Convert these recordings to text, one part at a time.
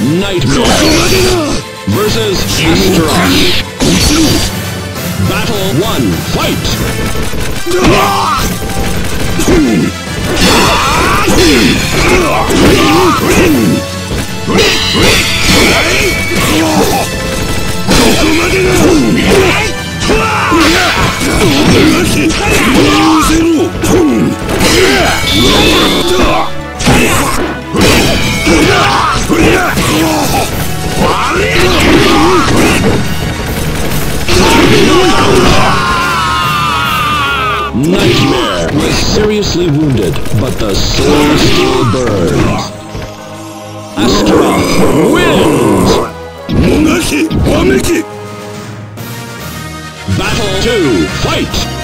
Nightmare versus Astaroth. Battle 1, fight! Nightmare was seriously wounded, but the soul still burns. Astaroth wins! Battle 2, fight!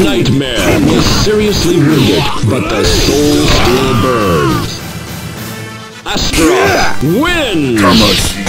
Nightmare. was seriously wounded, but the soul still burns. Astaroth wins!